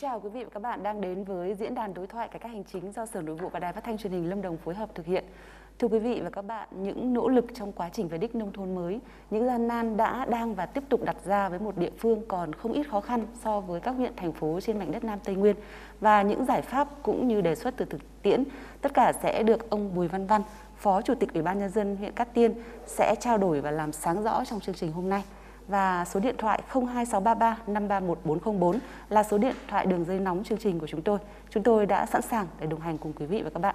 chào quý vị và các bạn đang đến với diễn đàn đối thoại cải cách hành chính do Sở Nội vụ và Đài Phát thanh Truyền hình Lâm Đồng phối hợp thực hiện. Thưa quý vị và các bạn, những nỗ lực trong quá trình về đích nông thôn mới, những gian nan đã, đang và tiếp tục đặt ra với một địa phương còn không ít khó khăn so với các huyện, thành phố trên mảnh đất Nam Tây Nguyên và những giải pháp cũng như đề xuất từ thực tiễn, tất cả sẽ được ông Bùi Văn Văn, Phó Chủ tịch Ủy ban Nhân dân huyện Cát Tiên sẽ trao đổi và làm sáng rõ trong chương trình hôm nay và số điện thoại 02633 531 404 là số điện thoại đường dây nóng chương trình của chúng tôi. Chúng tôi đã sẵn sàng để đồng hành cùng quý vị và các bạn.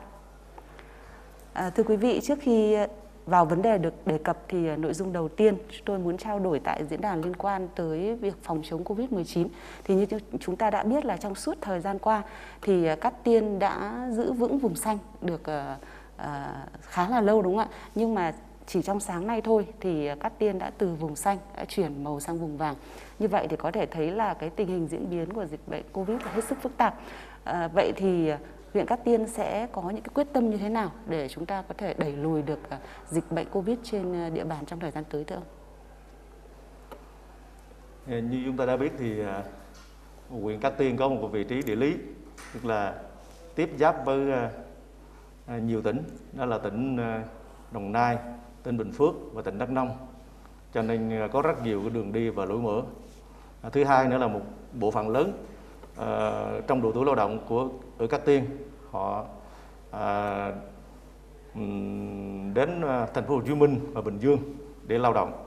À, thưa quý vị, trước khi vào vấn đề được đề cập thì à, nội dung đầu tiên chúng tôi muốn trao đổi tại diễn đàn liên quan tới việc phòng chống Covid-19 thì như chúng ta đã biết là trong suốt thời gian qua thì à, Cát Tiên đã giữ vững vùng xanh được uh, uh, khá là lâu đúng không ạ? Nhưng mà chỉ trong sáng nay thôi thì Cát Tiên đã từ vùng xanh đã chuyển màu sang vùng vàng. Như vậy thì có thể thấy là cái tình hình diễn biến của dịch bệnh Covid là hết sức phức tạp. À, vậy thì huyện Cát Tiên sẽ có những cái quyết tâm như thế nào để chúng ta có thể đẩy lùi được à, dịch bệnh Covid trên à, địa bàn trong thời gian tới thưa ông? Ờ, như chúng ta đã biết thì à, huyện Cát Tiên có một vị trí địa lý tức là tiếp giáp với nhiều tỉnh đó là tỉnh Đồng Nai, tỉnh Bình Phước và tỉnh Đắk Nông. Cho nên à, có rất nhiều cái đường đi và lối mở. À, thứ hai nữa là một bộ phận lớn uh, trong độ tuổi lao động của ở các tiên họ uh, đến thành phố Hồ Chí Minh và Bình Dương để lao động.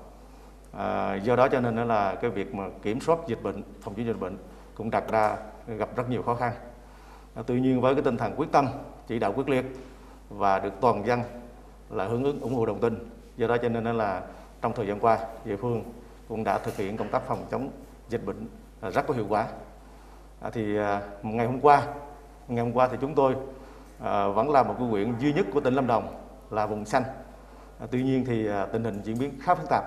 À, do đó cho nên là cái việc mà kiểm soát dịch bệnh phòng chống dịch bệnh cũng đặt ra gặp rất nhiều khó khăn. À, tuy nhiên với cái tinh thần quyết tâm chỉ đạo quyết liệt và được toàn dân là hướng ứng ủng hộ đồng tin do đó cho nên là trong thời gian qua địa phương cũng đã thực hiện công tác phòng chống dịch bệnh à, rất có hiệu quả. À, thì à, ngày hôm qua ngày hôm qua thì chúng tôi à, vẫn là một cái huyện duy nhất của tỉnh Lâm Đồng là vùng xanh. À, tuy nhiên thì à, tình hình diễn biến khá phức tạp.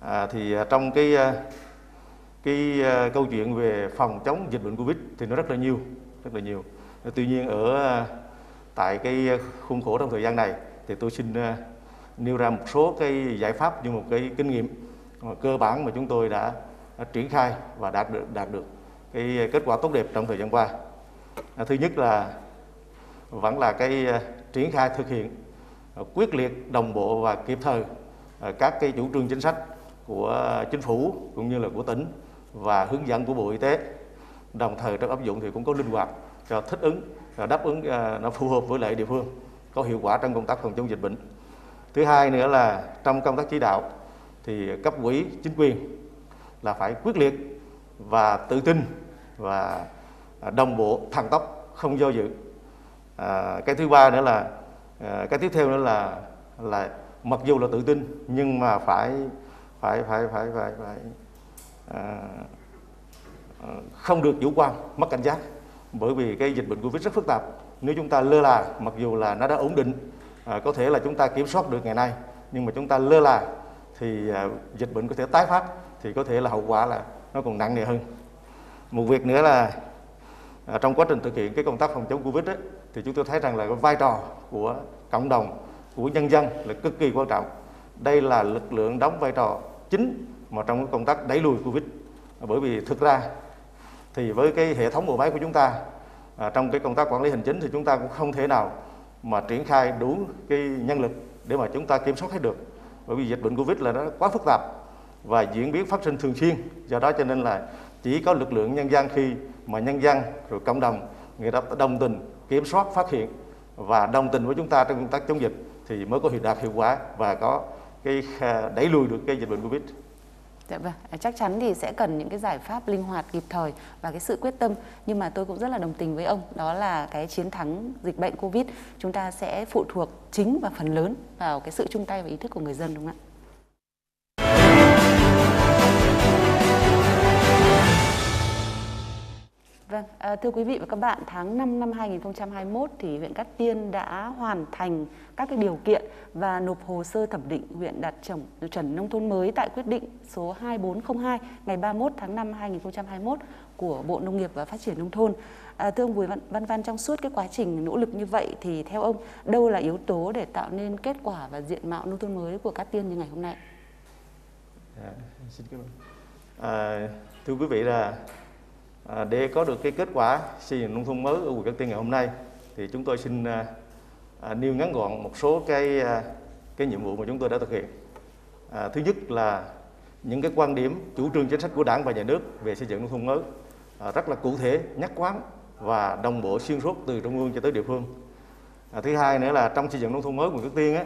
À, thì à, trong cái à, cái à, câu chuyện về phòng chống dịch bệnh Covid thì nó rất là nhiều rất là nhiều. Tuy nhiên ở à, tại cái à, khuôn khổ trong thời gian này thì tôi xin à, nêu ra một số cái giải pháp như một cái kinh nghiệm ờ, cơ bản mà chúng tôi đã à, triển khai và đạt được đạt được cái kết quả tốt đẹp trong thời gian qua. À, thứ nhất là vẫn là cái triển khai thực hiện quyết liệt, đồng bộ và kịp thời các cái chủ trương chính sách của chính phủ cũng như là của tỉnh và hướng dẫn của Bộ Y tế. Đồng thời trong áp dụng thì cũng có linh hoạt cho thích ứng đáp ứng nó phù hợp với lại địa phương có hiệu quả trong công tác phòng chống dịch bệnh. Thứ hai nữa là trong công tác chỉ đạo thì cấp quỹ chính quyền là phải quyết liệt và tự tin và đồng bộ thăng tốc không do dự. À, cái thứ ba nữa là à, cái tiếp theo nữa là là mặc dù là tự tin nhưng mà phải phải phải phải phải phải à, à không được chủ quan mất cảnh giác bởi vì cái dịch bệnh covid rất phức tạp nếu chúng ta lơ là mặc dù là nó đã ổn định à, có thể là chúng ta kiểm soát được ngày nay nhưng mà chúng ta lơ là thì à, dịch bệnh có thể tái phát thì có thể là hậu quả là nó còn nặng nề hơn. Một việc nữa là à, trong quá trình thực hiện cái công tác phòng chống covid ấy, thì chúng tôi thấy rằng là cái vai trò của cộng đồng của nhân dân là cực kỳ quan trọng. Đây là lực lượng đóng vai trò chính mà trong công tác đẩy lùi covid. Bởi vì thực ra thì với cái hệ thống bộ máy của chúng ta à, trong cái công tác quản lý hành chính thì chúng ta cũng không thể nào mà triển khai đủ cái nhân lực để mà chúng ta kiểm soát hết được. Bởi vì dịch bệnh covid là nó quá phức tạp và diễn biến phát sinh thường xuyên. Do đó cho nên là chỉ có lực lượng nhân dân khi mà nhân dân rồi cộng đồng người ta đồng tình kiểm soát phát hiện và đồng tình với chúng ta trong công tác chống dịch thì mới có hiệu đạt hiệu quả và có cái à, đẩy lùi được cái dịch bệnh covid. Dạ vâng, à, chắc chắn thì sẽ cần những cái giải pháp linh hoạt kịp thời và cái sự quyết tâm nhưng mà tôi cũng rất là đồng tình với ông đó là cái chiến thắng dịch bệnh Covid chúng ta sẽ phụ thuộc chính và phần lớn vào cái sự chung tay và ý thức của người dân đúng không ạ? À, thưa quý vị và các bạn, tháng 5 năm 2021 thì huyện Cát Tiên đã hoàn thành các cái điều kiện và nộp hồ sơ thẩm định huyện đạt chuẩn chuẩn nông thôn mới tại quyết định số 2402 ngày 31 tháng 5 2021 của Bộ Nông nghiệp và Phát triển nông thôn. À, thưa ông Bùi Văn, Văn Văn trong suốt cái quá trình nỗ lực như vậy thì theo ông đâu là yếu tố để tạo nên kết quả và diện mạo nông thôn mới của Cát Tiên như ngày hôm nay? À, xin cảm ơn. À, thưa quý vị là À, để có được cái kết quả xây dựng nông thôn mới ở huyện Cát Tiên ngày hôm nay thì chúng tôi xin à, à, nêu ngắn gọn một số cái à, cái nhiệm vụ mà chúng tôi đã thực hiện. À, thứ nhất là những cái quan điểm chủ trương chính sách của Đảng và Nhà nước về xây dựng nông thôn mới à, rất là cụ thể, nhất quán và đồng bộ xuyên suốt từ trung ương cho tới địa phương. À, thứ hai nữa là trong xây dựng nông thôn mới của Cát Tiên á,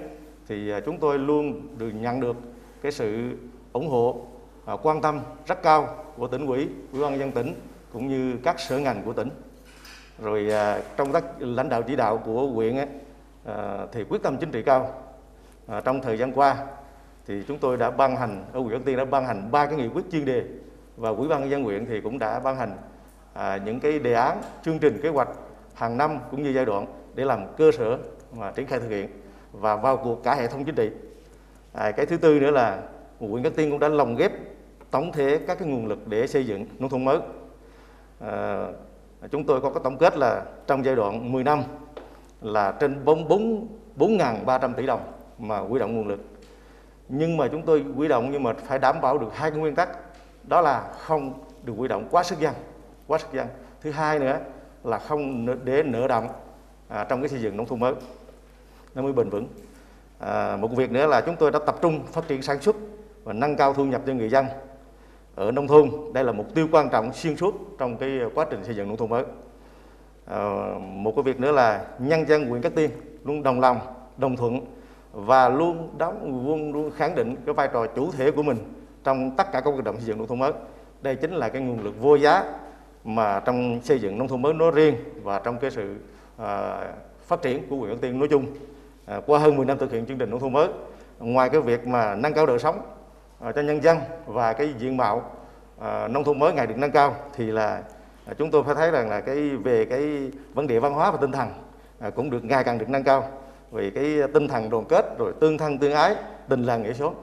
thì à, chúng tôi luôn được nhận được cái sự ủng hộ à, quan tâm rất cao của tỉnh ủy, ủy ban dân tỉnh cũng như các sở ngành của tỉnh. Rồi à, trong các lãnh đạo chỉ đạo của huyện ấy, à, thì quyết tâm chính trị cao. À, trong thời gian qua thì chúng tôi đã ban hành ở huyện Cát Tiên đã ban hành ba cái nghị quyết chuyên đề và ủy ban nhân dân huyện thì cũng đã ban hành à, những cái đề án chương trình kế hoạch hàng năm cũng như giai đoạn để làm cơ sở mà triển khai thực hiện và vào cuộc cả hệ thống chính trị. À, cái thứ tư nữa là huyện Cát Tiên cũng đã lồng ghép tổng thể các cái nguồn lực để xây dựng nông thôn mới. À, chúng tôi có cái tổng kết là trong giai đoạn 10 năm là trên 4 4 4.300 tỷ đồng mà quy động nguồn lực. Nhưng mà chúng tôi quy động nhưng mà phải đảm bảo được hai cái nguyên tắc đó là không được quy động quá sức dân, quá sức dân. Thứ hai nữa là không để nợ động à, trong cái xây dựng nông thôn mới nó mới bền vững. À, một việc nữa là chúng tôi đã tập trung phát triển sản xuất và nâng cao thu nhập cho người dân ở nông thôn. Đây là mục tiêu quan trọng xuyên suốt trong cái quá trình xây dựng nông thôn mới. À, một cái việc nữa là nhân dân huyện Cát Tiên luôn đồng lòng, đồng thuận và luôn đóng luôn, luôn khẳng định cái vai trò chủ thể của mình trong tất cả các hoạt động xây dựng nông thôn mới. Đây chính là cái nguồn lực vô giá mà trong xây dựng nông thôn mới nói riêng và trong cái sự à, phát triển của huyện Cát Tiên nói chung. À, qua hơn 10 năm thực hiện chương trình nông thôn mới, ngoài cái việc mà nâng cao đời sống À, cho nhân dân và cái diện mạo à, nông thôn mới ngày được nâng cao thì là à, chúng tôi phải thấy rằng là cái về cái vấn đề văn hóa và tinh thần cũng được ngày càng được nâng cao vì cái tinh thần đoàn kết rồi tương thân tương ái tình làng nghĩa xóm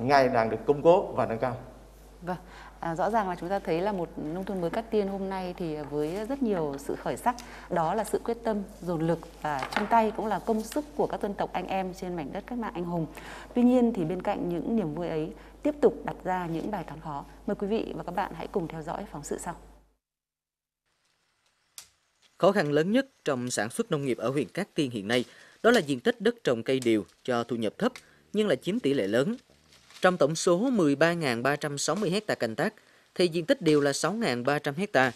ngày càng được củng cố và nâng cao. Vâng, à, rõ ràng là chúng ta thấy là một nông thôn mới Cát Tiên hôm nay thì với rất nhiều sự khởi sắc, đó là sự quyết tâm, dồn lực và chung tay cũng là công sức của các dân tộc anh em trên mảnh đất cách mạng anh hùng. Tuy nhiên thì bên cạnh những niềm vui ấy tiếp tục đặt ra những bài toán khó. Mời quý vị và các bạn hãy cùng theo dõi phóng sự sau. Khó khăn lớn nhất trong sản xuất nông nghiệp ở huyện Cát Tiên hiện nay đó là diện tích đất trồng cây điều cho thu nhập thấp nhưng lại chiếm tỷ lệ lớn. Trong tổng số 13.360 hecta canh tác thì diện tích điều là 6.300 hecta,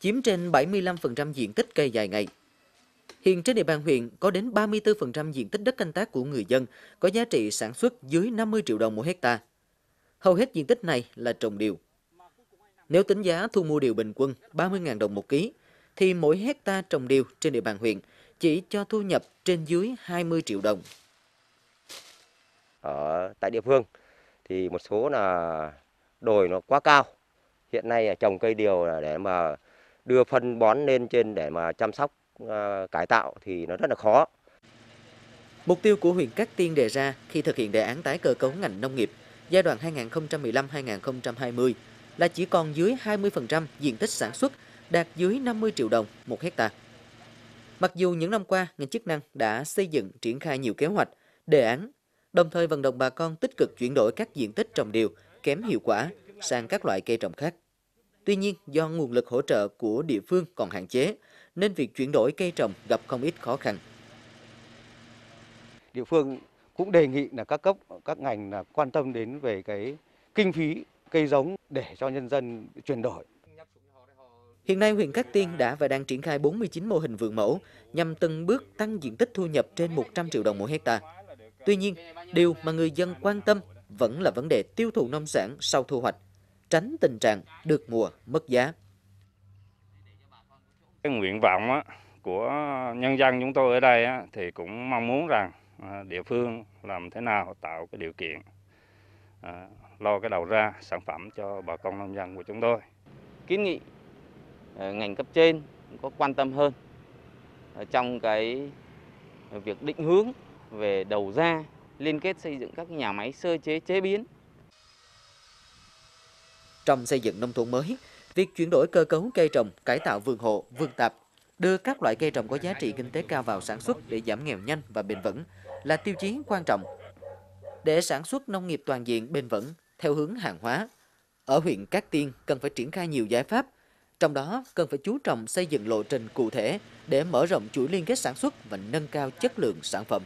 chiếm trên 75% diện tích cây dài ngày. Hiện trên địa bàn huyện có đến 34% diện tích đất canh tác của người dân có giá trị sản xuất dưới 50 triệu đồng một hecta. Hầu hết diện tích này là trồng điều. Nếu tính giá thu mua điều bình quân 30.000 đồng một ký, thì mỗi hecta trồng điều trên địa bàn huyện chỉ cho thu nhập trên dưới 20 triệu đồng. Ở tại địa phương thì một số là đồi nó quá cao. Hiện nay trồng cây điều là để mà đưa phân bón lên trên để mà chăm sóc à, cải tạo thì nó rất là khó. Mục tiêu của huyện Cát Tiên đề ra khi thực hiện đề án tái cơ cấu ngành nông nghiệp giai đoạn 2015-2020 là chỉ còn dưới 20% diện tích sản xuất đạt dưới 50 triệu đồng một hecta. Mặc dù những năm qua, ngành chức năng đã xây dựng triển khai nhiều kế hoạch, đề án, đồng thời vận động bà con tích cực chuyển đổi các diện tích trồng điều kém hiệu quả sang các loại cây trồng khác. Tuy nhiên, do nguồn lực hỗ trợ của địa phương còn hạn chế, nên việc chuyển đổi cây trồng gặp không ít khó khăn. Địa phương cũng đề nghị là các cấp, các ngành là quan tâm đến về cái kinh phí cây giống để cho nhân dân chuyển đổi. Hiện nay huyện Cát Tiên đã và đang triển khai 49 mô hình vườn mẫu nhằm từng bước tăng diện tích thu nhập trên 100 triệu đồng mỗi hecta. Tuy nhiên, điều mà người dân quan tâm vẫn là vấn đề tiêu thụ nông sản sau thu hoạch, tránh tình trạng được mùa mất giá. Cái nguyện vọng của nhân dân chúng tôi ở đây thì cũng mong muốn rằng à, địa phương làm thế nào tạo cái điều kiện à, lo cái đầu ra sản phẩm cho bà con nông dân của chúng tôi. Kiến nghị Ờ, ngành cấp trên có quan tâm hơn trong cái việc định hướng về đầu ra liên kết xây dựng các nhà máy sơ chế chế biến. Trong xây dựng nông thôn mới, việc chuyển đổi cơ cấu cây trồng, cải tạo vườn hộ, vườn tạp, đưa các loại cây trồng có giá trị kinh tế cao vào sản xuất để giảm nghèo nhanh và bền vững là tiêu chí quan trọng. Để sản xuất nông nghiệp toàn diện bền vững theo hướng hàng hóa, ở huyện Cát Tiên cần phải triển khai nhiều giải pháp Trong đó, cần phải chú trọng xây dựng lộ trình cụ thể để mở rộng chuỗi liên kết sản xuất và nâng cao chất lượng sản phẩm.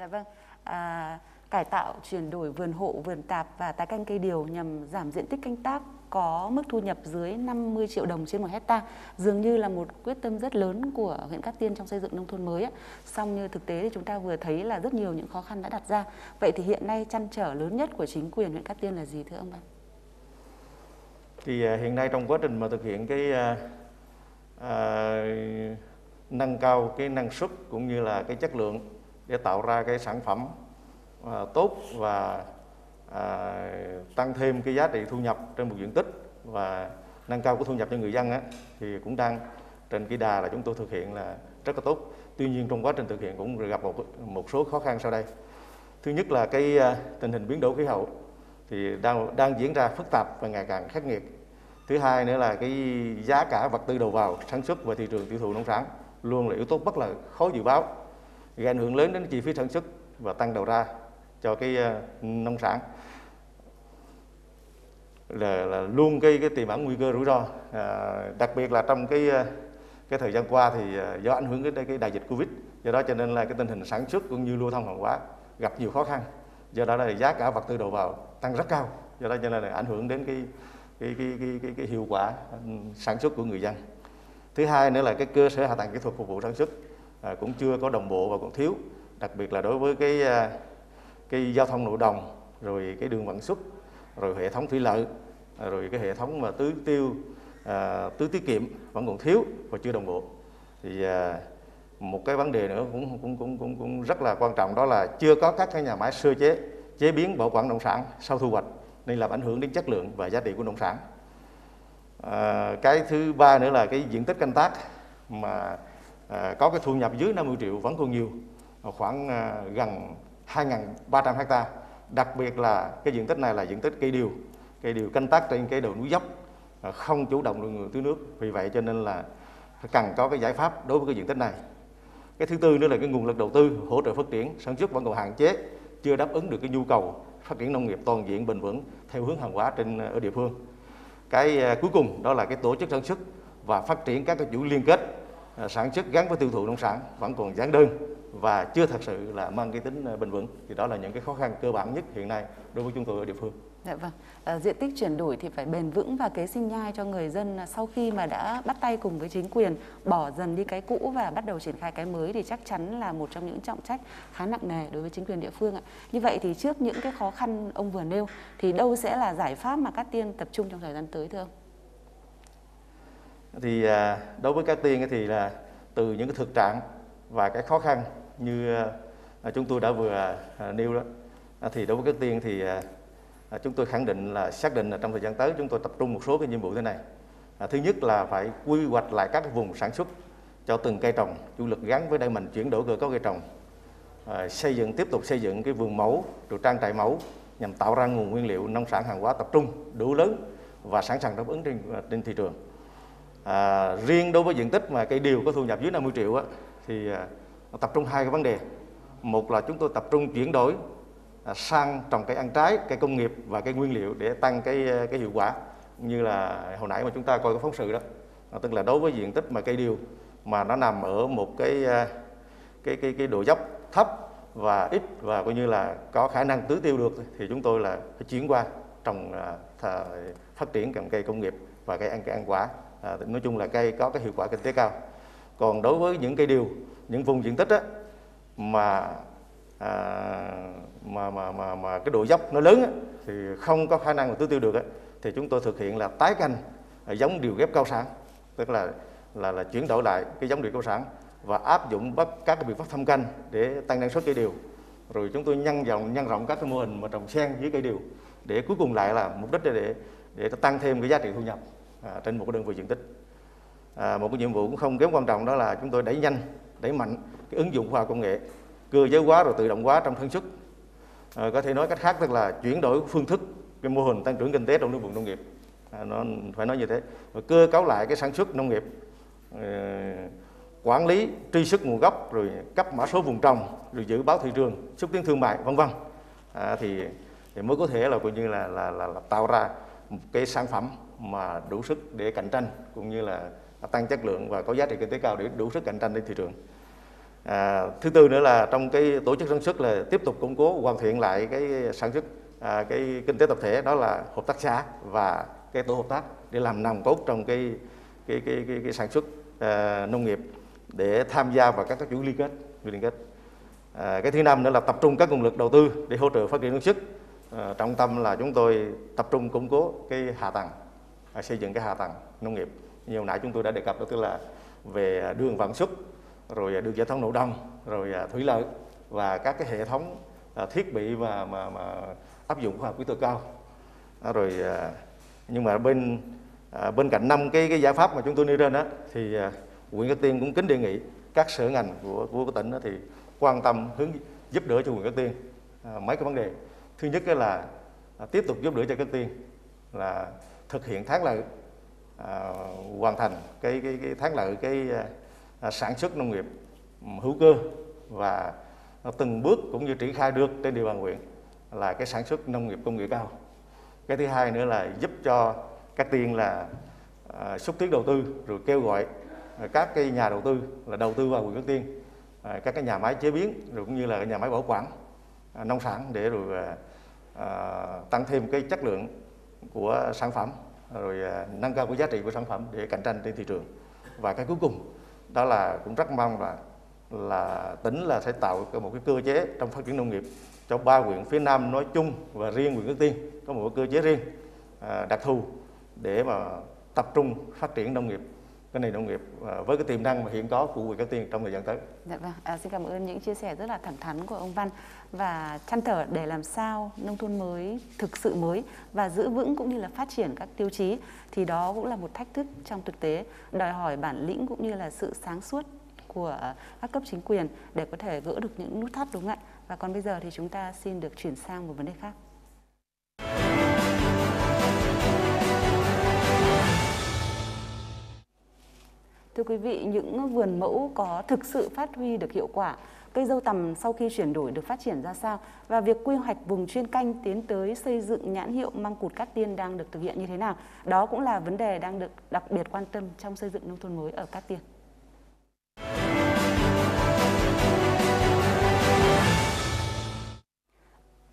Dạ vâng. À, cải tạo chuyển đổi vườn hộ, vườn tạp và tái canh cây điều nhằm giảm diện tích canh tác có mức thu nhập dưới 50 triệu đồng trên một hecta dường như là một quyết tâm rất lớn của huyện Cát Tiên trong xây dựng nông thôn mới. Song như thực tế thì chúng ta vừa thấy là rất nhiều những khó khăn đã đặt ra. Vậy thì hiện nay chăn trở lớn nhất của chính quyền huyện Cát Tiên là gì thưa ông Văn? Thì à, hiện nay trong quá trình mà thực hiện cái à, à, nâng cao cái năng suất cũng như là cái chất lượng để tạo ra cái sản phẩm à, tốt và à, tăng thêm cái giá trị thu nhập trên một diện tích và nâng cao cái thu nhập cho người dân á, thì cũng đang trên cái đà là chúng tôi thực hiện là rất là tốt. Tuy nhiên trong quá trình thực hiện cũng gặp một một số khó khăn sau đây. Thứ nhất là cái à, tình hình biến đổi khí hậu thì đang đang diễn ra phức tạp và ngày càng khắc nghiệt. Thứ hai nữa là cái giá cả vật tư đầu vào sản xuất và thị trường tiêu thụ nông sản luôn là yếu tố bất là khó dự báo, gây ảnh hưởng lớn đến chi phí sản xuất và tăng đầu ra cho cái ờ, nông sản. Là, là luôn cái cái tiềm ẩn nguy cơ rủi ro à, đặc biệt là trong cái ờ, cái thời gian qua thì ờ, do ảnh hưởng cái cái đại dịch covid do đó cho nên là cái tình hình sản xuất cũng như lưu thông hàng hóa gặp nhiều khó khăn. Do đó là giá cả vật tư đầu vào tăng rất cao do đó cho nên là ảnh hưởng đến cái cái cái cái cái, cái hiệu quả ừ, sản xuất của người dân. Thứ hai nữa là cái cơ sở hạ tầng kỹ thuật phục vụ sản xuất. À, cũng chưa có đồng bộ và còn thiếu đặc biệt là đối với cái à, cái giao thông nội đồng rồi cái đường vận xuất rồi hệ thống thủy lợi à, rồi cái hệ thống mà tưới tiêu à, tưới tiết kiệm vẫn còn thiếu và chưa đồng bộ. Thì à, một cái vấn đề nữa cũng cũng cũng cũng cũng rất là quan trọng đó là chưa có các cái nhà máy sơ chế chế biến bảo quản nông sản sau thu hoạch nên làm ảnh hưởng đến chất lượng và giá trị của nông sản. À, cái thứ ba nữa là cái diện tích canh tác mà À, có cái thu nhập dưới 50 triệu vẫn còn nhiều à, khoảng à, gần 2.300 hecta đặc biệt là cái diện tích này là diện tích cây điều cây điều canh tác trên cái đồi núi dốc không chủ động được người tưới nước. Vì vậy cho nên là cần có cái giải pháp đối với cái diện tích này. Cái thứ tư nữa là cái nguồn lực đầu tư, hỗ trợ phát triển, sản xuất vẫn còn hạn chế, chưa đáp ứng được cái nhu cầu phát triển nông nghiệp toàn diện bền vững theo hướng hàng hóa trên ở địa phương. Cái cuối cùng đó là cái tổ chức sản xuất và phát triển các cái chuỗi liên kết À, sản xuất gắn với tiêu thụ nông sản vẫn còn giản đơn và chưa thật sự là mang cái tính à, bền vững thì đó là những cái khó khăn cơ bản nhất hiện nay đối với chúng tôi ở địa phương. Dạ vâng. À, diện tích chuyển đổi thì phải bền vững và kế sinh nhai cho người dân sau khi mà đã bắt tay cùng với chính quyền bỏ dần đi cái cũ và bắt đầu triển khai cái mới thì chắc chắn là một trong những trọng trách khá nặng nề đối với chính quyền địa phương ạ. Như vậy thì trước những cái khó khăn ông vừa nêu thì đâu sẽ là giải pháp mà các tiên tập trung trong thời gian tới thưa ông? Thì à, đối với cá tiên thì là từ những cái thực trạng và cái khó khăn như à, chúng tôi đã vừa à, nêu đó. Thì đối với cá tiên thì chúng tôi khẳng định là xác định là trong thời gian tới chúng tôi tập trung một số cái nhiệm vụ thế này. Thứ nhất là phải quy hoạch lại các vùng sản xuất cho từng cây trồng chủ lực gắn với đẩy mạnh chuyển đổi cơ cấu cây trồng. À, xây dựng tiếp tục xây dựng cái vườn mẫu trụ trang trại mẫu nhằm tạo ra nguồn nguyên liệu nông sản hàng hóa tập trung đủ lớn và sẵn sàng đáp ứng trên trên thị trường à, riêng đối với diện tích mà cây điều có thu nhập dưới 50 triệu á, thì à, tập trung hai cái vấn đề. Một là chúng tôi tập trung chuyển đổi À, sang trồng cây ăn trái, cây công nghiệp và cây nguyên liệu để tăng cái à, cái hiệu quả. Như là hồi nãy mà chúng ta coi cái phóng sự đó à, tức là đối với diện tích mà cây điều mà nó nằm ở một cái à, cái cái cái độ dốc thấp và ít và coi như là có khả năng tưới tiêu được thì chúng tôi là phải chuyển qua trồng à, phát triển trồng cây công nghiệp và cây ăn cây ăn quả à, nói chung là cây có cái hiệu quả kinh tế cao. Còn đối với những cây điều những vùng diện tích á, mà à, mà mà mà mà cái độ dốc nó lớn á, thì không có khả năng mà tưới tiêu được á, thì chúng tôi thực hiện là tái canh à, giống điều ghép cao sản. Tức là là là chuyển đổi lại cái giống điều cao sản và áp dụng các cái biện pháp thâm canh để tăng năng suất cây điều. Rồi chúng tôi nhân rộng nhân rộng các cái mô hình mà trồng sen với cây điều để cuối cùng lại là mục đích để để tăng thêm cái giá trị thu nhập à, trên một cái đơn vị diện tích. À, một cái nhiệm vụ cũng không kém quan trọng đó là chúng tôi đẩy nhanh đẩy mạnh cái ứng dụng khoa học công nghệ cơ giới hóa rồi tự động hóa trong sản xuất. À, có thể nói cách khác tức là chuyển đổi phương thức cái mô hình tăng trưởng kinh tế trong lĩnh vực nông nghiệp. À, nó phải nói như thế. Và cơ cấu lại cái sản xuất nông nghiệp à, quản lý truy xuất nguồn gốc rồi cấp mã số vùng trồng rồi dự báo thị trường xúc tiến thương mại vân vân. À, thì, thì mới có thể là coi như là, là là là tạo ra một cái sản phẩm mà đủ sức để cạnh tranh cũng như là tăng chất lượng và có giá trị kinh tế cao để đủ sức cạnh tranh trên thị trường. À, thứ tư nữa là trong cái tổ chức sản xuất là tiếp tục củng cố hoàn thiện lại cái sản xuất à, cái kinh tế tập thể đó là hợp tác xã và cái tổ hợp tác để làm nòng cốt trong cái cái cái cái, cái sản xuất à, nông nghiệp để tham gia vào các cái chuỗi liên kết chuỗi liên kết à, cái thứ năm nữa là tập trung các nguồn lực đầu tư để hỗ trợ phát triển sản xuất à, trọng tâm là chúng tôi tập trung củng cố cái hạ tầng À, xây dựng cái hạ tầng nông nghiệp. Như hồi nãy chúng tôi đã đề cập đó, tức là về đường vận xuất rồi à, đường giao thông nội đồng, rồi à, thủy lợi và các cái hệ thống thiết bị mà mà mà áp dụng khoa học kỹ thuật cao. Rồi nhưng mà bên bên cạnh năm cái cái giải pháp mà chúng tôi nêu trên đó thì huyện Cát Tiên cũng kính đề nghị các sở ngành của của tỉnh đó thì quan tâm hướng giúp đỡ cho huyện Cát Tiên. Mấy cái vấn đề. Thứ nhất là tiếp tục giúp đỡ cho Cát Tiên là thực hiện thắng lợi à, hoàn thành cái cái cái thắng lợi cái à, sản xuất nông nghiệp hữu cơ và từng bước cũng như triển khai được trên địa bàn huyện là cái sản xuất nông nghiệp công nghệ cao. Cái thứ hai nữa là giúp cho các tiên là à, xúc tiến đầu tư rồi kêu gọi các cái nhà đầu tư là đầu tư vào huyện Cát Tiên à, các cái nhà máy chế biến rồi cũng như là nhà máy bảo quản à, nông sản để rồi à, à tăng thêm cái chất lượng của sản phẩm, rồi à, nâng cao cái giá trị của sản phẩm để cạnh tranh trên thị trường. Và cái cuối cùng, đó là cũng rất mong là là tỉnh là sẽ tạo một cái cơ chế trong phát triển nông nghiệp cho ba huyện phía Nam nói chung và riêng huyện Đức Tiên có một cơ chế riêng à, đặc thù để mà tập trung phát triển nông nghiệp cái nền nông nghiệp à, với cái tiềm năng mà hiện có của huyện Cát Tiên trong thời gian tới. Dạ vâng, à, xin cảm ơn những chia sẻ rất là thẳng thắn của ông Văn và chăn trở để làm sao nông thôn mới thực sự mới và giữ vững cũng như là phát triển các tiêu chí thì đó cũng là một thách thức trong thực tế đòi hỏi bản lĩnh cũng như là sự sáng suốt của các cấp chính quyền để có thể gỡ được những nút thắt đúng không ạ? Và còn bây giờ thì chúng ta xin được chuyển sang một vấn đề khác. Thưa quý vị, những vườn mẫu có thực sự phát huy được hiệu quả cây dâu tằm sau khi chuyển đổi được phát triển ra sao và việc quy hoạch vùng chuyên canh tiến tới xây dựng nhãn hiệu măng cụt Cát Tiên đang được thực hiện như thế nào. Đó cũng là vấn đề đang được đặc biệt quan tâm trong xây dựng nông thôn mới ở Cát Tiên.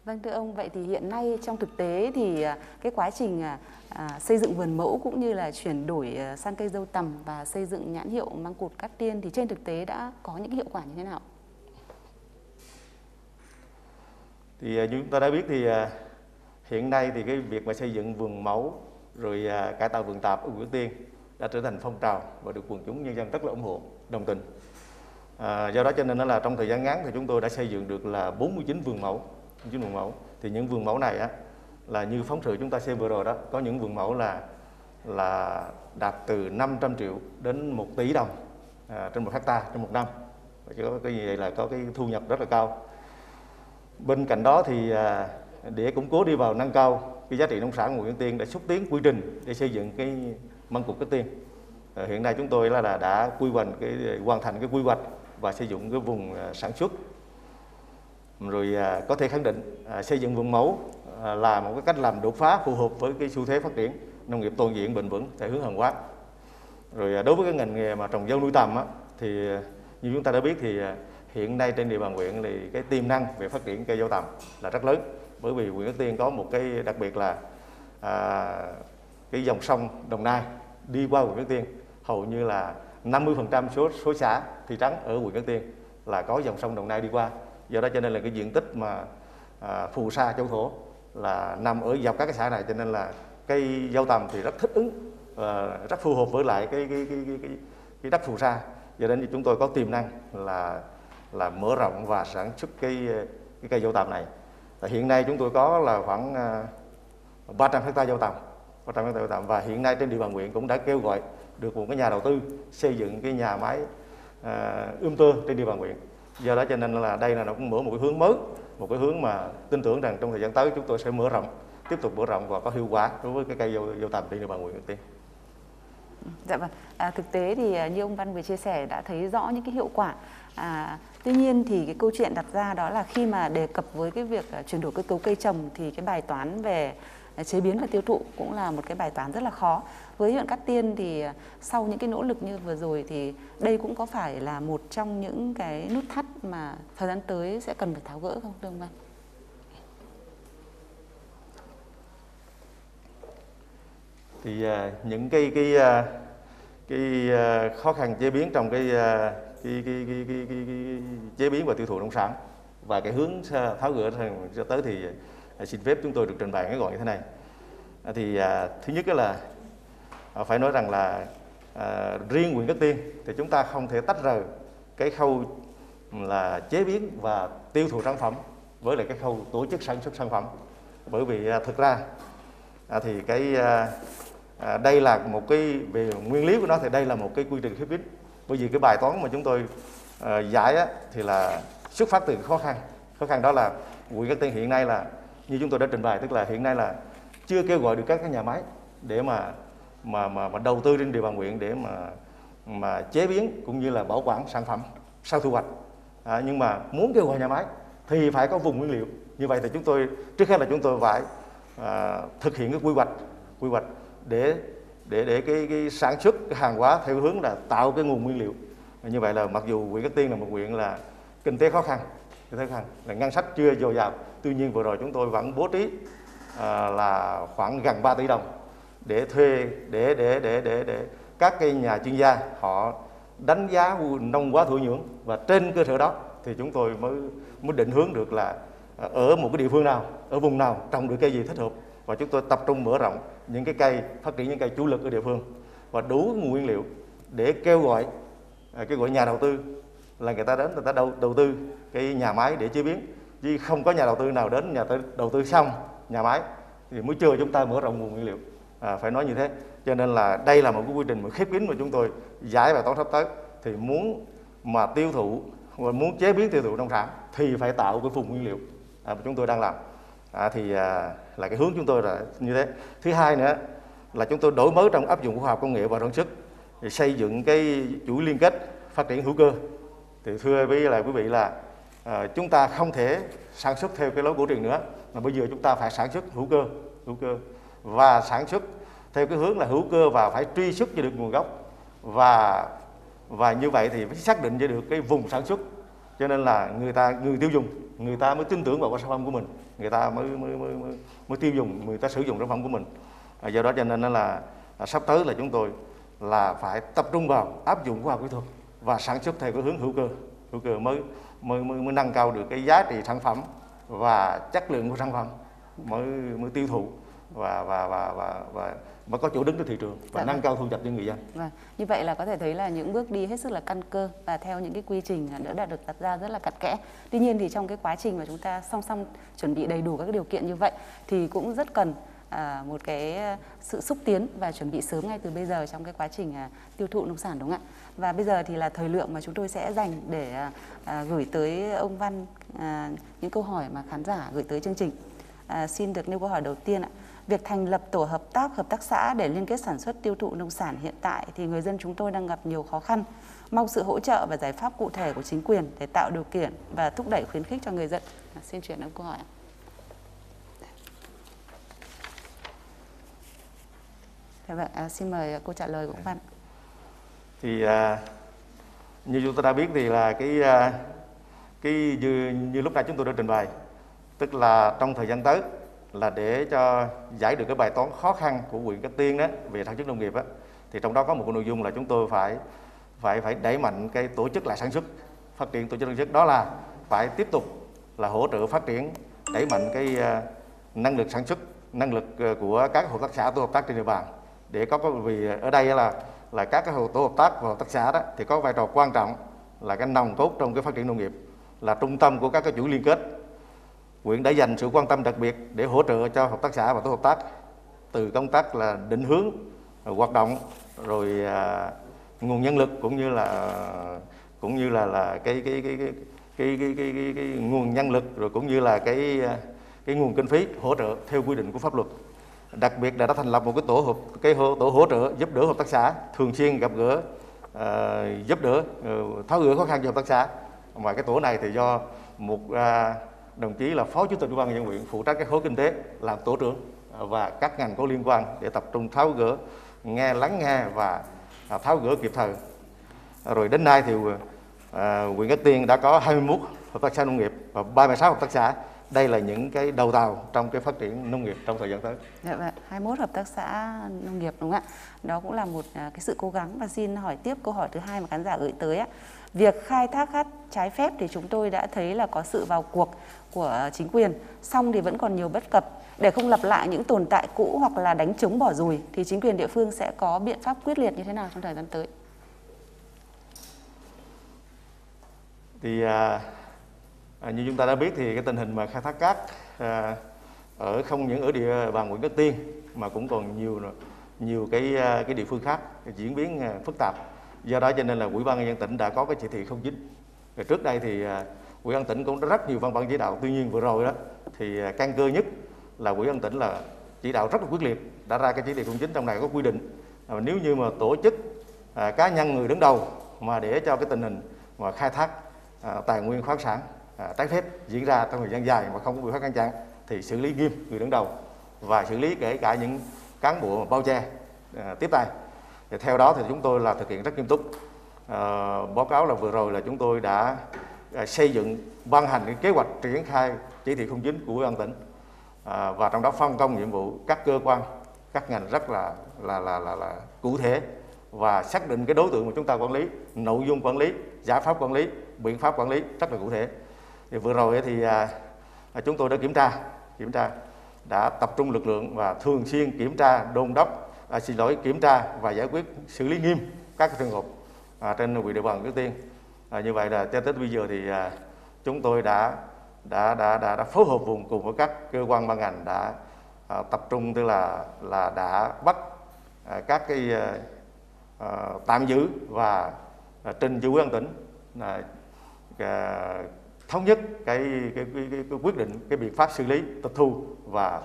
Vâng thưa ông, vậy thì hiện nay trong thực tế thì à, cái quá trình à, à, xây dựng vườn mẫu cũng như là chuyển đổi à, sang cây dâu tằm và xây dựng nhãn hiệu măng cụt Cát Tiên thì trên thực tế đã có những hiệu quả như thế nào? Thì như chúng ta đã biết thì hiện nay thì cái việc mà xây dựng vườn mẫu rồi cải tạo vườn tạp ở Nguyễn Tiên đã trở thành phong trào và được quần chúng nhân dân rất là ủng hộ, đồng tình. À, do đó cho nên là trong thời gian ngắn thì chúng tôi đã xây dựng được là 49 vườn mẫu chín vườn mẫu thì những vườn mẫu này á là như phóng sự chúng ta xem vừa rồi đó có những vườn mẫu là là đạt từ 500 triệu đến 1 tỷ đồng à, trên một hecta trong một năm. Và có cái gì là có cái thu nhập rất là cao. Bên cạnh đó thì à, để củng cố đi vào nâng cao cái giá trị nông sản của Nguyễn Tiên đã xúc tiến quy trình để xây dựng cái măng cụt cái Tiên à, hiện nay chúng tôi là, là đã quy hoạch cái hoàn thành cái quy hoạch và xây dựng cái vùng à, sản xuất rồi à, có thể khẳng định à, xây dựng vườn mẫu à, là một cái cách làm đột phá phù hợp với cái xu thế phát triển nông nghiệp toàn diện bền vững theo hướng hàng hóa. Rồi à, đối với cái ngành nghề mà trồng dâu nuôi tầm á, thì à, như chúng ta đã biết thì à, hiện nay trên địa bàn huyện thì cái tiềm năng về phát triển cây dâu tầm là rất lớn. Bởi vì huyện Đức Tiên có một cái đặc biệt là à, cái dòng sông Đồng Nai đi qua huyện Đức Tiên hầu như là 50% số số xã thị trấn ở huyện Đức Tiên là có dòng sông Đồng Nai đi qua do đó cho nên là cái diện tích mà à, phù sa châu thổ là nằm ở dọc các cái xã này cho nên là cây dâu tằm thì rất thích ứng và rất phù hợp với lại cái cái cái cái, cái, cái đất phù sa. Do nên chúng tôi có tiềm năng là là mở rộng và sản xuất cái cái cây dâu tằm này. Và hiện nay chúng tôi có là khoảng à, 300 hecta dâu tằm 300 hecta dâu tằm và hiện nay trên địa bàn huyện cũng đã kêu gọi được một cái nhà đầu tư xây dựng cái nhà máy uh, ươm tơ trên địa bàn huyện do đó cho nên là đây là nó cũng mở một cái hướng mới một cái hướng mà tin tưởng rằng trong thời gian tới chúng tôi sẽ mở rộng tiếp tục mở rộng và có hiệu quả đối với cái cây dâu, dâu tằm trên địa bàn huyện Tiên. Dạ vâng, à, thực tế thì à, như ông Văn vừa chia sẻ đã thấy rõ những cái hiệu quả. À, tuy nhiên thì cái câu chuyện đặt ra đó là khi mà đề cập với cái việc à, chuyển đổi cơ cấu cây trồng thì cái bài toán về à, chế biến và tiêu thụ cũng là một cái bài toán rất là khó. Với huyện Cát Tiên thì à, sau những cái nỗ lực như vừa rồi thì đây cũng có phải là một trong những cái nút thắt mà thời gian tới sẽ cần phải tháo gỡ không thưa ông Văn? thì à, những cái cái à, cái khó khăn chế biến trong cái cái, cái, cái, cái, cái, cái chế biến và tiêu thụ nông sản và cái hướng tháo gỡ cho tới thì xin phép chúng tôi được trình bày cái gọi như thế này thì à, thứ nhất là Ờ, phải nói rằng là à, riêng huyện Cát Tiên thì chúng ta không thể tách rời cái khâu là chế biến và tiêu thụ sản phẩm với lại cái khâu tổ chức sản xuất sản phẩm. Bởi vì à, thực ra à, thì cái à, à, đây là một cái về nguyên lý của nó thì đây là một cái quy trình khép kín. Bởi vì cái bài toán mà chúng tôi à, giải á, thì là xuất phát từ khó khăn. Khó khăn đó là quyền đất Tiên hiện nay là như chúng tôi đã trình bày tức là hiện nay là chưa kêu gọi được các cái nhà máy để mà mà mà, mà đầu tư trên địa bàn huyện để mà mà chế biến cũng như là bảo quản sản phẩm sau thu hoạch. À, nhưng mà muốn kêu gọi nhà máy thì phải có vùng nguyên liệu. Như vậy thì chúng tôi trước hết là chúng tôi phải à, thực hiện cái quy hoạch quy hoạch để để để cái, cái sản xuất cái hàng hóa theo hướng là tạo cái nguồn nguyên liệu. Như vậy là mặc dù huyện Cát Tiên là một huyện là kinh tế khó khăn kinh tế khó khăn là ngân sách chưa dồi dào. Tuy nhiên vừa rồi chúng tôi vẫn bố trí à, là khoảng gần 3 tỷ đồng để thuê, để để để để để các cái nhà chuyên gia họ đánh giá nông quá thổ nhưỡng và trên cơ sở đó thì chúng tôi mới mới định hướng được là à, ở một cái địa phương nào, ở vùng nào trồng được cây gì thích hợp và chúng tôi tập trung mở rộng những cái cây, phát triển những cây chủ lực ở địa phương và đủ nguồn nguyên liệu để kêu gọi cái kêu gọi nhà đầu tư là người ta đến, người ta đầu đầu tư cái nhà máy để chế biến. Chứ không có nhà đầu tư nào đến, nhà đầu tư xong nhà máy thì mới chưa chúng ta mở rộng nguồn nguyên liệu à, phải nói như thế. Cho nên là đây là một cái quy trình mà khép kín mà chúng tôi giải bài toán sắp tới. Thì muốn mà tiêu thụ và muốn chế biến tiêu thụ nông sản thì phải tạo cái vùng nguyên liệu à, mà chúng tôi đang làm. À, thì à, là cái hướng chúng tôi là như thế. Thứ hai nữa là chúng tôi đổi mới trong áp dụng khoa học công nghệ và sản xuất thì xây dựng cái chuỗi liên kết phát triển hữu cơ. Thì thưa với là quý vị là à, chúng ta không thể sản xuất theo cái lối cổ truyền nữa mà bây giờ chúng ta phải sản xuất hữu cơ hữu cơ và sản xuất theo cái hướng là hữu cơ và phải truy xuất cho được nguồn gốc. Và và như vậy thì mới xác định cho được cái vùng sản xuất. Cho nên là người ta người tiêu dùng người ta mới tin tưởng vào cái sản phẩm của mình. Người ta mới mới mới mới, mới tiêu dùng người ta sử dụng sản phẩm của mình. À, do đó cho nên là là sắp tới là chúng tôi là phải tập trung vào áp dụng khoa học kỹ thuật và sản xuất theo cái hướng hữu cơ. Hữu cơ mới mới mới, mới nâng cao được cái giá trị sản phẩm và chất lượng của sản phẩm mới mới tiêu thụ và và và và và mới có chỗ đứng trên thị trường và Dạ nâng vâng. cao thu nhập cho người dân. Vâng, như vậy là có thể thấy là những bước đi hết sức là căn cơ và theo những cái quy trình đã đã được đặt ra rất là cặn kẽ. Tuy nhiên thì trong cái quá trình mà chúng ta song song chuẩn bị đầy đủ các điều kiện như vậy thì cũng rất cần à, một cái sự xúc tiến và chuẩn bị sớm ngay từ bây giờ trong cái quá trình à, tiêu thụ nông sản đúng không ạ? Và bây giờ thì là thời lượng mà chúng tôi sẽ dành để à, à, gửi tới ông Văn à, những câu hỏi mà khán giả gửi tới chương trình. À, xin được nêu câu hỏi đầu tiên ạ. Việc thành lập tổ hợp tác, hợp tác xã để liên kết sản xuất tiêu thụ nông sản hiện tại thì người dân chúng tôi đang gặp nhiều khó khăn. Mong sự hỗ trợ và giải pháp cụ thể của chính quyền để tạo điều kiện và thúc đẩy khuyến khích cho người dân. À, xin chuyển đến câu hỏi ạ. Dạ vâng, à, xin mời cô trả lời của bạn. Thì à, như chúng ta đã biết thì là cái à, cái như, như lúc nãy chúng tôi đã trình bày tức là trong thời gian tới là để cho giải được cái bài toán khó khăn của huyện Cát Tiên đó về sản xuất nông nghiệp á, thì trong đó có một cái nội dung là chúng tôi phải phải phải đẩy mạnh cái tổ chức lại sản xuất, phát triển tổ chức sản xuất. Đó là phải tiếp tục là hỗ trợ phát triển, đẩy mạnh cái ờ, năng lực sản xuất, năng lực ờ, của các hợp tác xã, tổ hợp tác trên địa bàn. Để có có vì ở đây là là các cái tổ hợp tác và hợp tác xã đó, thì có vai trò quan trọng là cái nòng cốt trong cái phát triển nông nghiệp, là trung tâm của các cái chuỗi liên kết huyện đã dành sự quan tâm đặc biệt để hỗ trợ cho hợp tác xã và tổ hợp tác từ công tác là định hướng à, hoạt động rồi à, nguồn nhân lực cũng như là cũng như là là cái cái cái cái cái cái cái, cái, cái nguồn nhân lực rồi cũng như là cái à, cái nguồn kinh phí hỗ trợ theo quy định của pháp luật. Đặc biệt là đã thành lập một cái tổ hợp cái tổ hỗ trợ giúp đỡ hợp tác xã thường xuyên gặp gỡ uh, giúp đỡ uh, tháo gỡ khó khăn cho hợp tác xã. Mà cái tổ này thì do một uh, đồng chí là phó chủ tịch ủy ban nhân huyện phụ trách các khối kinh tế làm tổ trưởng à, và các ngành có liên quan để tập trung tháo gỡ nghe lắng nghe và à, tháo gỡ kịp thời à, rồi đến nay thì à, huyện Cát Tiên đã có 21 hợp tác xã nông nghiệp và 36 hợp tác xã đây là những cái đầu tàu trong cái phát triển nông nghiệp trong thời gian tới. Dạ vâng, 21 hợp tác xã nông nghiệp đúng không ạ? Đó cũng là một cái sự cố gắng và xin hỏi tiếp câu hỏi thứ hai mà khán giả gửi tới á. Việc khai thác cát trái phép thì chúng tôi đã thấy là có sự vào cuộc của chính quyền, song thì vẫn còn nhiều bất cập. Để không lặp lại những tồn tại cũ hoặc là đánh trống bỏ rùi thì chính quyền địa phương sẽ có biện pháp quyết liệt như thế nào trong thời gian tới? Thì à, à như chúng ta đã biết thì cái tình hình mà khai thác cát à, ở không những ở địa bàn huyện Cát Tiên mà cũng còn nhiều nhiều cái à, cái địa phương khác diễn biến à, phức tạp. Do đó cho nên là Ủy ban nhân dân tỉnh đã có cái chỉ thị không chính trước đây thì quỹ Ủy ban tỉnh cũng đã rất nhiều văn bản chỉ đạo. Tuy nhiên vừa rồi đó thì à, căn cơ nhất là Ủy ban tỉnh là chỉ đạo rất là quyết liệt đã ra cái chỉ thị 09 trong này có quy định. À, nếu như mà tổ chức à, cá nhân người đứng đầu mà để cho cái tình hình mà khai thác à, tài nguyên khoáng sản à, trái phép diễn ra trong thời gian dài mà không có biện pháp ngăn chặn thì xử lý nghiêm người đứng đầu và xử lý kể cả những cán bộ bao che à, tiếp tay. Thì theo đó thì chúng tôi là thực hiện rất nghiêm túc. À, báo cáo là vừa rồi là chúng tôi đã À, xây dựng ban hành cái kế hoạch triển khai chỉ thị 09 của an tỉnh. À, và trong đó phân công nhiệm vụ các cơ quan các ngành rất là là là là, là cụ thể và xác định cái đối tượng mà chúng ta quản lý nội dung quản lý giải pháp quản lý biện pháp quản lý rất là cụ thể. Thì vừa rồi thì à, à chúng tôi đã kiểm tra kiểm tra đã tập trung lực lượng và thường xuyên kiểm tra đôn đốc à, xin lỗi kiểm tra và giải quyết xử lý nghiêm các trường hợp à, trên huyện địa bàn trước tiên à, như vậy là cho tới bây giờ thì à, chúng tôi đã đã đã đã, đã phối hợp vùng cùng với các cơ quan ban ngành đã à, tập trung tức là là đã bắt à, các cái à, à, tạm giữ và à, trình chủ quan tỉnh à, à, thống nhất cái, cái, cái, cái, cái quyết định cái biện pháp xử lý tịch thu và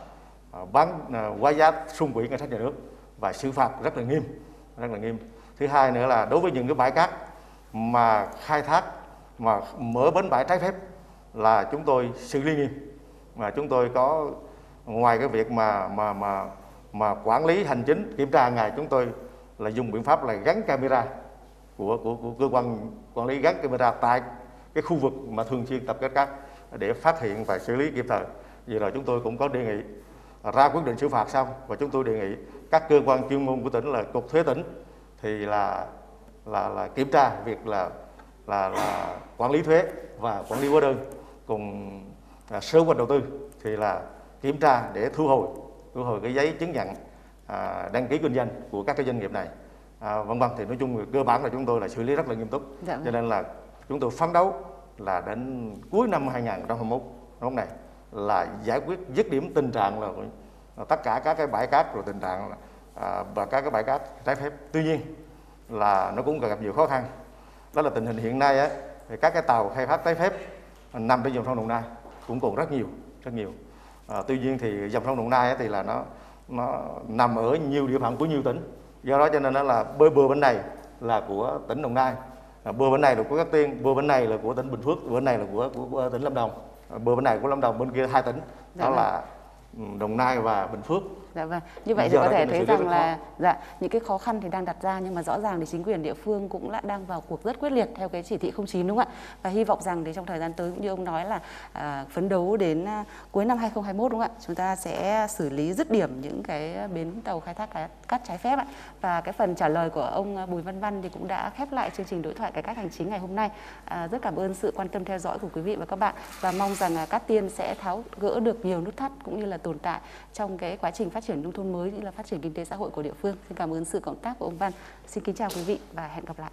à, bán à, quá giá xung quỹ ngân sách nhà nước và xử phạt rất là nghiêm rất là nghiêm. Thứ hai nữa là đối với những cái bãi cát mà khai thác mà mở bến bãi trái phép là chúng tôi xử lý nghiêm mà chúng tôi có ngoài cái việc mà mà mà mà quản lý hành chính kiểm tra ngày chúng tôi là dùng biện pháp là gắn camera của của, của cơ quan quản lý gắn camera tại cái khu vực mà thường xuyên tập kết cát để phát hiện và xử lý kịp thời. Vì rồi chúng tôi cũng có đề nghị ra quyết định xử phạt xong và chúng tôi đề nghị các cơ quan chuyên môn của tỉnh là cục thuế tỉnh thì là là là kiểm tra việc là là là quản lý thuế và quản lý hóa đơn cùng à, sở hoạch đầu tư thì là kiểm tra để thu hồi thu hồi cái giấy chứng nhận à, đăng ký kinh doanh của các cái doanh nghiệp này. À, vân vân thì nói chung cơ bản là chúng tôi là xử lý rất là nghiêm túc. Dạ. cho nên là chúng tôi phấn đấu là đến cuối năm 2021 lúc này là giải quyết dứt điểm tình trạng là tất cả các cái bãi cát rồi tình trạng là, à, và các cái bãi cát trái phép. Tuy nhiên là nó cũng gặp nhiều khó khăn. Đó là tình hình hiện nay á thì các cái tàu khai thác trái phép nằm trên dòng sông Đồng Nai cũng còn rất nhiều rất nhiều. À, tuy nhiên thì dòng sông Đồng Nai á, thì là nó nó nằm ở nhiều địa phận của nhiều tỉnh. Do đó cho nên nó là bơi bờ bên này là của tỉnh Đồng Nai à, bờ bên này là của các tiên bờ bên này là của tỉnh bình phước bờ bên này là của, của, của tỉnh lâm đồng. À, bờ bên này của lâm đồng bên kia hai tỉnh dạ đó vâng. là ừ, đồng nai và bình phước Dạ vâng. Như vậy thì có thể thấy rằng là dạ những cái khó khăn thì đang đặt ra nhưng mà rõ ràng thì chính quyền địa phương cũng đã đang vào cuộc rất quyết liệt theo cái chỉ thị 09 đúng không ạ? Và hy vọng rằng thì trong thời gian tới cũng như ông nói là à, phấn đấu đến à, cuối năm 2021 đúng không ạ? Chúng ta sẽ xử lý dứt điểm những cái bến tàu khai thác cát trái phép ạ. Và cái phần trả lời của ông Bùi Văn Văn thì cũng đã khép lại chương trình đối thoại cải cách hành chính ngày hôm nay. À, rất cảm ơn sự quan tâm theo dõi của quý vị và các bạn và mong rằng à, Cát Tiên sẽ tháo gỡ được nhiều nút thắt cũng như là tồn tại trong cái quá trình phát phát triển nông thôn mới như là phát triển kinh tế xã hội của địa phương. Xin cảm ơn sự cộng tác của ông Văn. Xin kính chào quý vị và hẹn gặp lại.